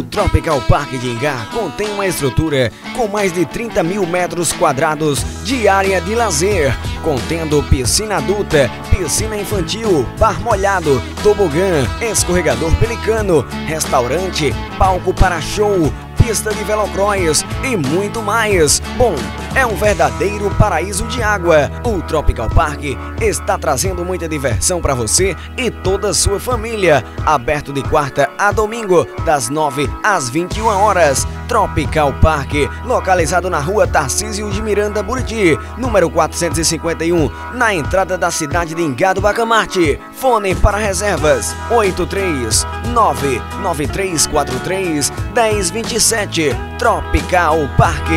Tropical Park de Ingá contém uma estrutura com mais de 30 mil metros quadrados de área de lazer, contendo piscina adulta, piscina infantil, bar molhado, tobogã, escorregador pelicano, restaurante, palco para show, pista de velocross e muito mais. Bom, é um verdadeiro paraíso de água. O Tropical Park está trazendo muita diversão para você e toda a sua família. Aberto de quarta a domingo, das 9 às 21 horas. Tropical Park, localizado na rua Tarcísio de Miranda Buriti, número 451, na entrada da cidade de Engado Bacamarte. Fone para reservas 8399343 1027 Tropical Park.